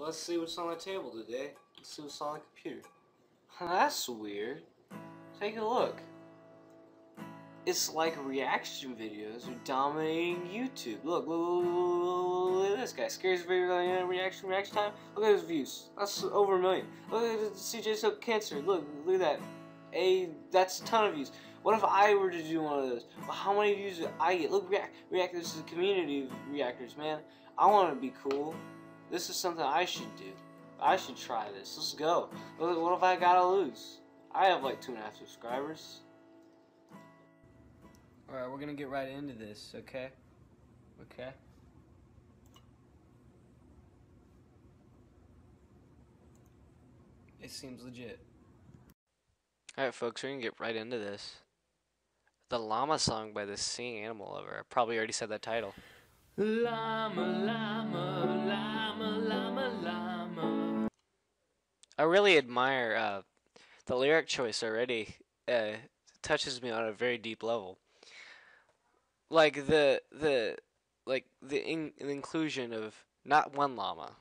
Let's see what's on the table today. Let's see what's on the computer. That's weird. Take a look. It's like reaction videos are dominating YouTube. Look, look, look, look, at this guy. Scares video reaction reaction time. Look at his views. That's over a million. Look at CJ Silk Cancer. Look, look at that. A that's a ton of views. What if I were to do one of those? Well, how many views would I get? Look, react reactors is a community of reactors, man. I want to be cool. This is something I should do. I should try this. Let's go. What if I gotta lose? I have like two and a half subscribers. Alright, we're gonna get right into this, okay? Okay? It seems legit. Alright, folks, we're gonna get right into this. The Llama song by the Singing Animal Lover. I probably already said that title. Llama, llama, llama, llama, llama. I really admire uh, the lyric choice already. Uh, touches me on a very deep level. Like the the like the, in, the inclusion of not one llama,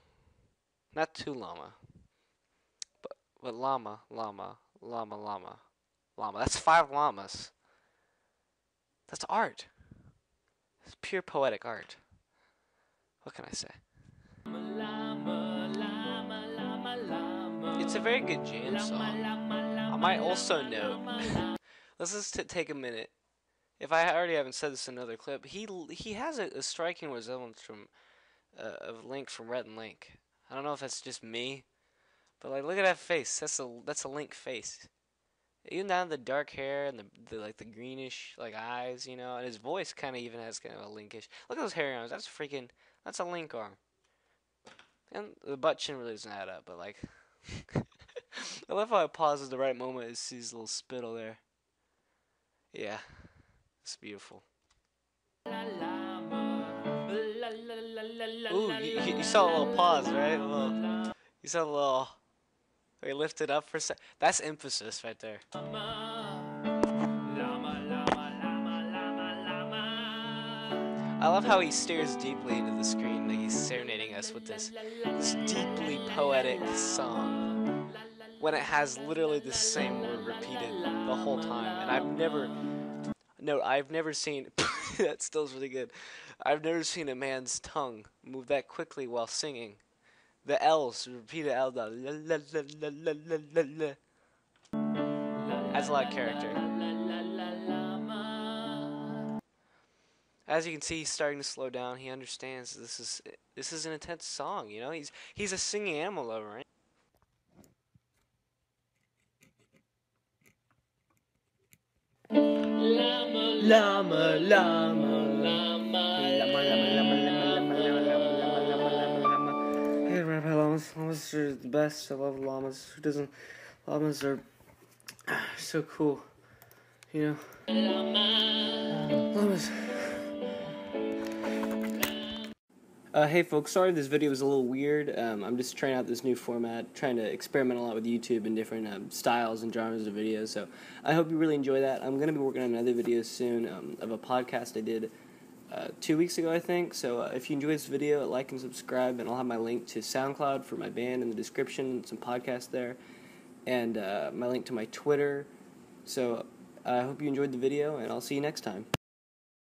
not two llama, but but llama, llama, llama, llama, llama. That's five llamas. That's art. It's pure poetic art. What can I say? It's a very good jam song. I might also note, let's just take a minute. If I already haven't said this in another clip, he he has a, a striking resemblance from uh, of Link from Rhett and Link. I don't know if that's just me, but like look at that face. That's a that's a Link face. Even down the dark hair and the, the like the greenish like eyes, you know, and his voice kind of even has kind of a linkish. Look at those hairy arms. That's freaking. That's a link arm. And the butt chin really doesn't add up, but like. I love how it pauses the right moment and sees a little spittle there. Yeah, it's beautiful. Ooh, you, you saw a little pause, right? A little, you saw a little. We lift it up for a sec. That's emphasis right there. I love how he stares deeply into the screen, like he's serenading us with this, this deeply poetic song, when it has literally the same word repeated the whole time. And I've never, no, I've never seen, that still's really good. I've never seen a man's tongue move that quickly while singing. The L's, repeated L, the la. That's a lot of character. As you can see, he's starting to slow down. He understands this is this is an intense song. You know, he's he's a singing animal lover, right? Llama, llama, llama, llama, llama, llama, llama, Rabbi llamas. Llamas are the best. I love llamas. Who doesn't? Llamas are so cool. You know. Llamas. Uh, hey folks, sorry this video was a little weird. Um, I'm just trying out this new format, trying to experiment a lot with YouTube and different um, styles and genres of videos. So I hope you really enjoy that. I'm going to be working on another video soon um, of a podcast I did uh, two weeks ago, I think. So uh, if you enjoyed this video, like and subscribe, and I'll have my link to SoundCloud for my band in the description, some podcasts there, and uh, my link to my Twitter. So I hope you enjoyed the video, and I'll see you next time.